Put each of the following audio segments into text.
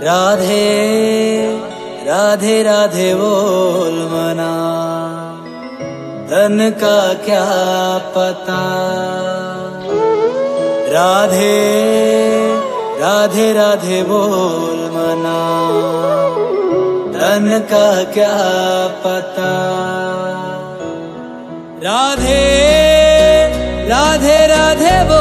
राधे राधे राधे बोल मना। धन का क्या पता? राधे राधे राधे बोल मना। धन का क्या पता? राधे राधे राधे बोल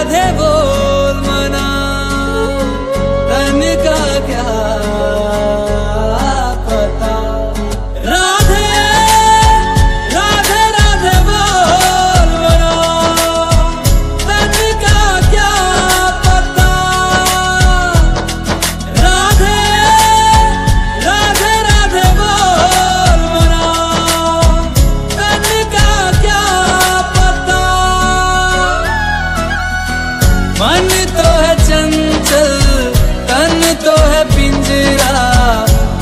राधे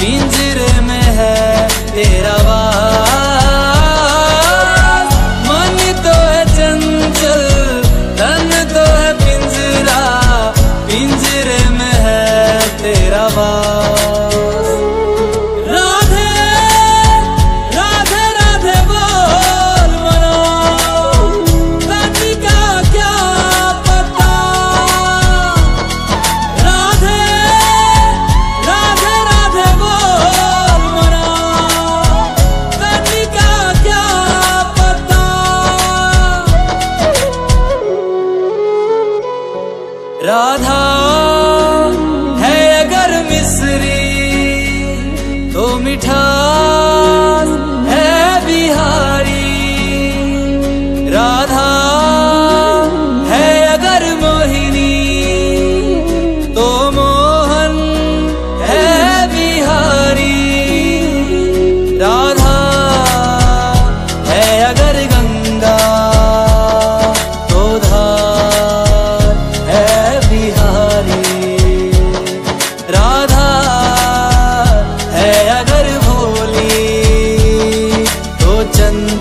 पिंजरे में है तेरा राधा है अगर मिस्री तो मिठा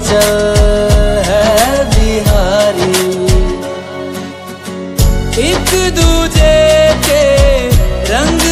चल है बिहारी। एक दूजे के रंग